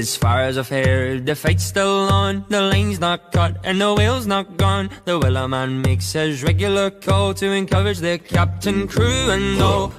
As far as I've heard, the fight's still on, the line's not cut and the whale's not gone. The Wellerman makes his regular call to encourage the captain, crew and all.